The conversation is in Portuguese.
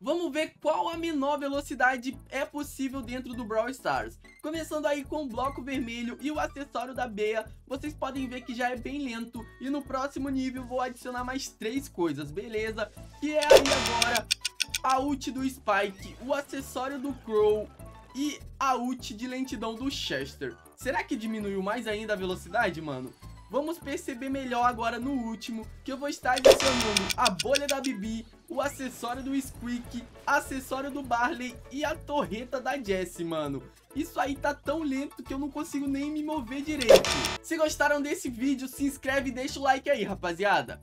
Vamos ver qual a menor velocidade é possível dentro do Brawl Stars. Começando aí com o bloco vermelho e o acessório da Bea, vocês podem ver que já é bem lento. E no próximo nível vou adicionar mais três coisas, beleza? Que é aí agora a ult do Spike, o acessório do Crow e a ult de lentidão do Chester. Será que diminuiu mais ainda a velocidade, mano? Vamos perceber melhor agora no último, que eu vou estar adicionando a bolha da Bibi, o acessório do Squeak, acessório do Barley e a torreta da Jessie, mano. Isso aí tá tão lento que eu não consigo nem me mover direito. Se gostaram desse vídeo, se inscreve e deixa o like aí, rapaziada.